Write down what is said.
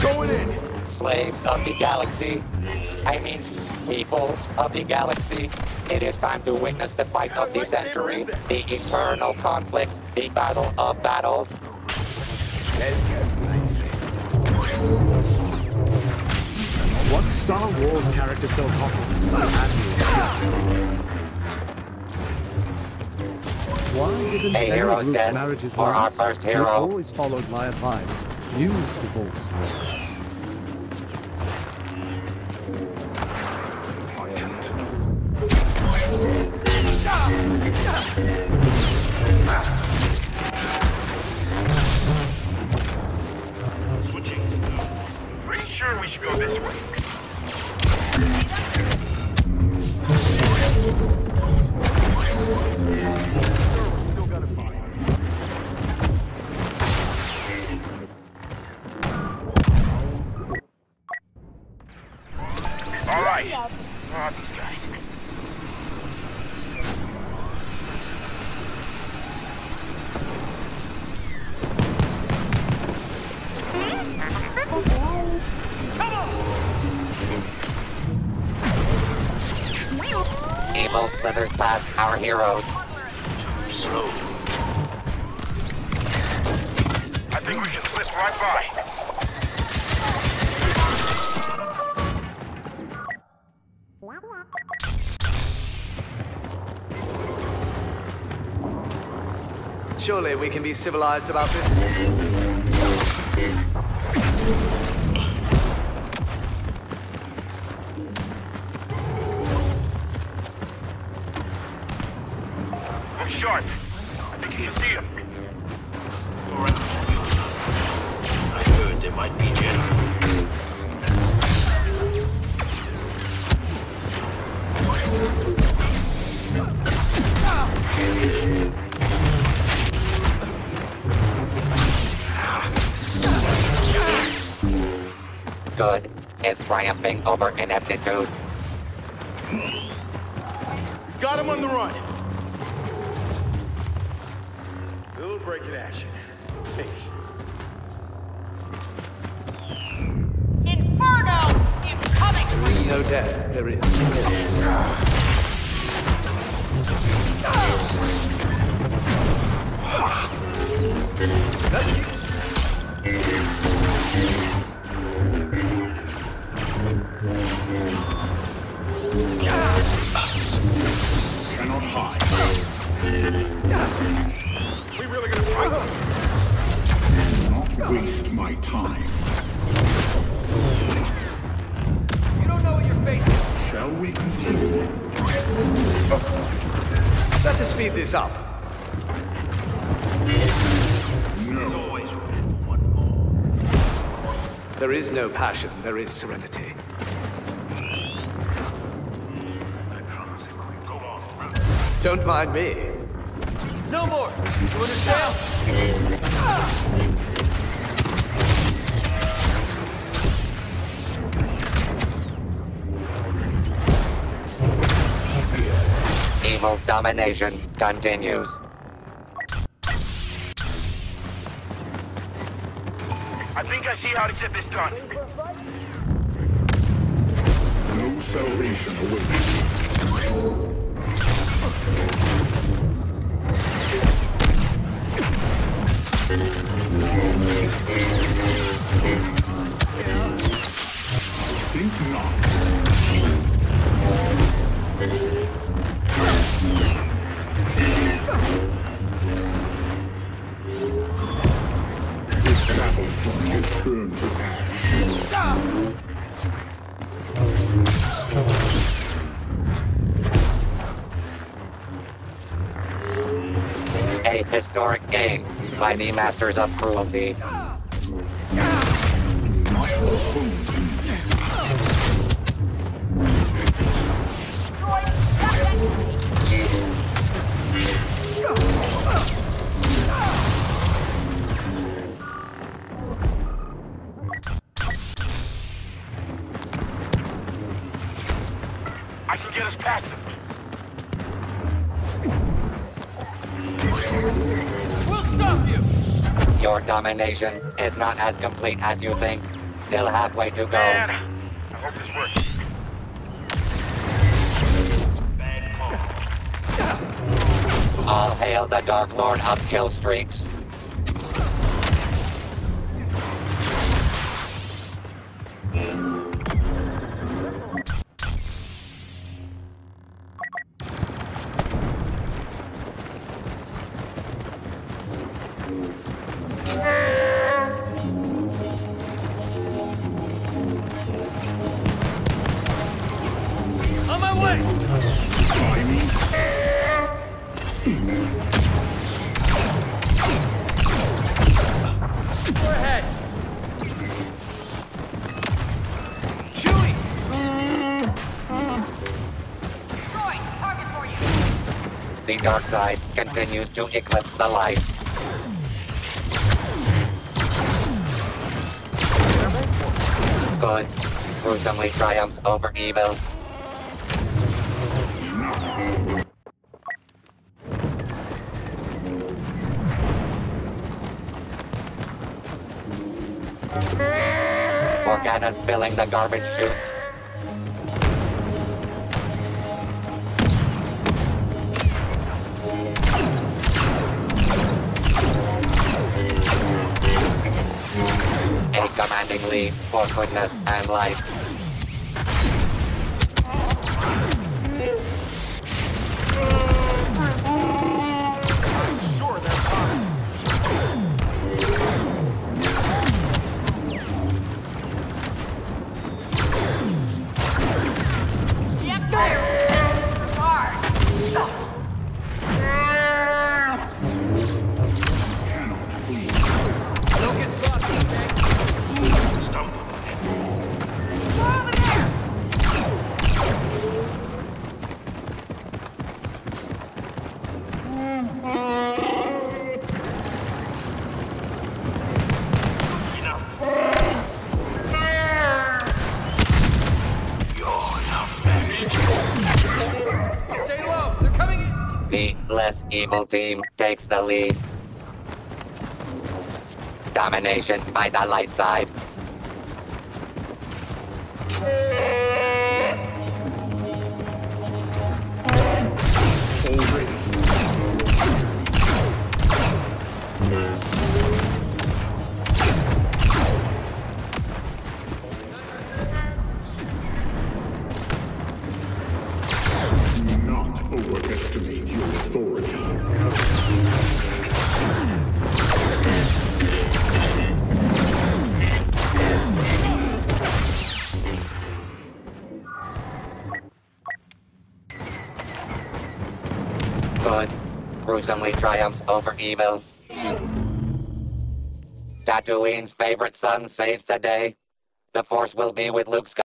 Going in. Slaves of the galaxy. I mean, people of the galaxy. It is time to witness the fight of the century, the eternal conflict, the battle of battles. What Star Wars character sells hot dogs? Admiral Snap. Why didn't A hero's death marriages for our first hero. always followed my advice. Use divorce. Sure we should go this way. All right. Ah, these guys. Evil slithers past our heroes. Slow. I think we can slip right by. Surely we can be civilized about this. Sharp. I think you can see him. I heard there might be general. Good is triumphing over ineptitude. Got him on the run. Little break in action. Hey. Inferno! Incoming! There is no death. There is. Cannot This up. There is no passion. There is serenity. Don't mind me. No more. You understand? Domination continues. I think I see how to get this done. No salvation awaits. historic game by the Masters of Cruelty. I can get us past them. We'll stop you! Your domination is not as complete as you think. Still halfway to go. Man, I hope this works. All hail the Dark Lord of Kill Streaks. The dark side continues to eclipse the light. Good gruesomely triumphs over evil. Morgana's filling the garbage chutes. A commanding lead for goodness and life. The less evil team takes the lead. Domination by the light side. Not overestimate your authority. Gruesomely triumphs over evil. Tatooine's favorite son saves the day. The Force will be with Luke Skywalker.